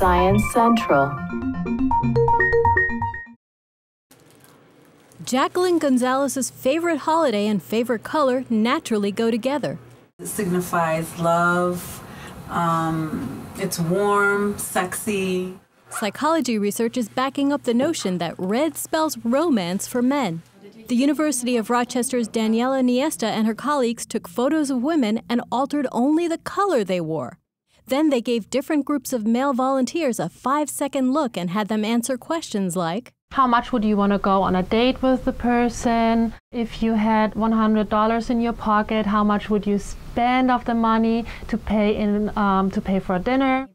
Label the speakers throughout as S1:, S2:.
S1: Science Central.
S2: Jacqueline Gonzalez's favorite holiday and favorite color naturally go together.
S3: It signifies love. Um, it's warm, sexy.
S2: Psychology research is backing up the notion that red spells romance for men. The University of Rochester's Daniela Niesta and her colleagues took photos of women and altered only the color they wore. Then they gave different groups of male volunteers a five second look and had them answer questions like
S4: How much would you want to go on a date with the person? If you had $100 in your pocket, how much would you spend of the money to pay, in, um, to pay for a dinner?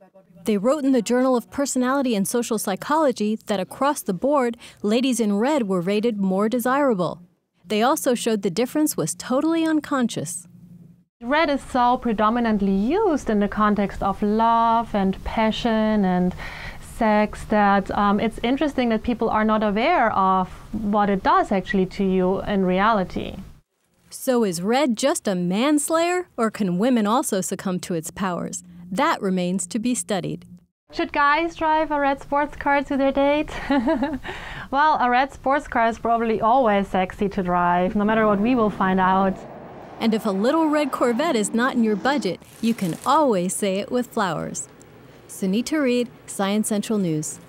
S2: They wrote in the Journal of Personality and Social Psychology that across the board, ladies in red were rated more desirable. They also showed the difference was totally unconscious.
S4: Red is so predominantly used in the context of love and passion and sex that um, it's interesting that people are not aware of what it does actually to you in reality.
S2: So is red just a manslayer, or can women also succumb to its powers? That remains to be studied.
S4: Should guys drive a red sports car to their date? well, a red sports car is probably always sexy to drive, no matter what we will find out.
S2: And if a little red Corvette is not in your budget, you can always say it with flowers. Sunita Reed, Science Central News.